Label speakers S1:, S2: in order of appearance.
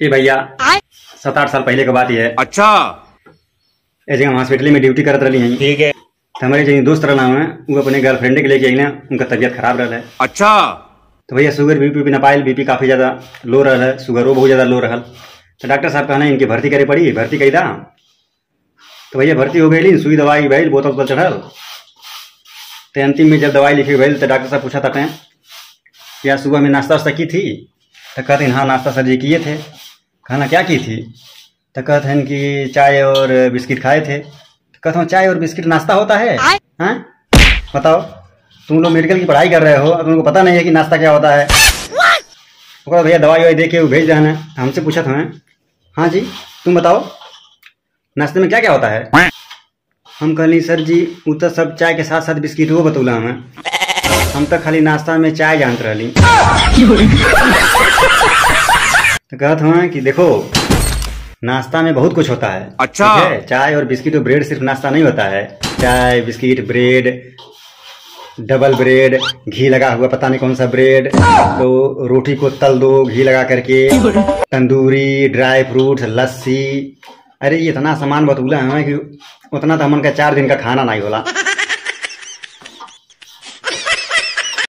S1: ए भैया सात आठ साल पहले के बात ही है।
S2: अच्छा।
S1: ऐसे हम हॉस्पिटल में ड्यूटी करत रही हैं।
S2: ठीक है।
S1: तो हमारे जो दोस्त रहना हुआ वो अपने गर्लफ्रेंड के लेके आई ना उनका तबियत खराब रहा है।
S2: अच्छा।
S1: तो भैया शुगर बीपी भी नापाइल बीपी काफ़ी ज़्यादा लो रहा है शुगरो बहुत ज़्यादा लो रहा तो डॉक्टर साहब कहना इनकी भर्ती करे पड़ी भर्ती कही दा तो भैया भर्ती हो गई सुई दवाई भैल बोतल उतल चढ़ल। तो अंतिम में जब दवाई लिखी भैल तो डॉक्टर साहब पूछा था क्या सुबह में नाश्ता वास्ता की थी? तो कहते हाँ नाश्ता सर जी किए थे। खाना क्या की थी? तो कहते हैं कि चाय और बिस्किट खाए थे। तो कहते हैं चाय और बिस्किट नाश्ता होता है? हाँ? बताओ तुम लोग मेडिकल की पढ़ाई कर रहे हो और तुमको पता नहीं है कि नाश्ता क्या होता है। कहता, भैया दवाई ववाई दे के वो भेज देना। हमसे पूछा था हाँ? जी तुम बताओ नाश्ते में क्या क्या होता है? हम कहली सर जी वो तो सब चाय के साथ साथ बिस्किट वो बतौला हमें। हम तो खाली नाश्ता में चाय जानते रहली। तो कहत हमें कि देखो नाश्ता में बहुत कुछ होता है।
S2: अच्छा।
S1: है? चाय और बिस्किट और ब्रेड सिर्फ़ नाश्ता नहीं होता है। चाय बिस्किट ब्रेड डबल ब्रेड घी लगा हुआ पता नहीं कौन सा ब्रेड तो रोटी को तल दो घी लगा करके तंदूरी ड्राई फ्रूट लस्सी। अरे ये इतना सामान बतूला है कि उतना तो हमन का चार दिन का खाना नहीं होला।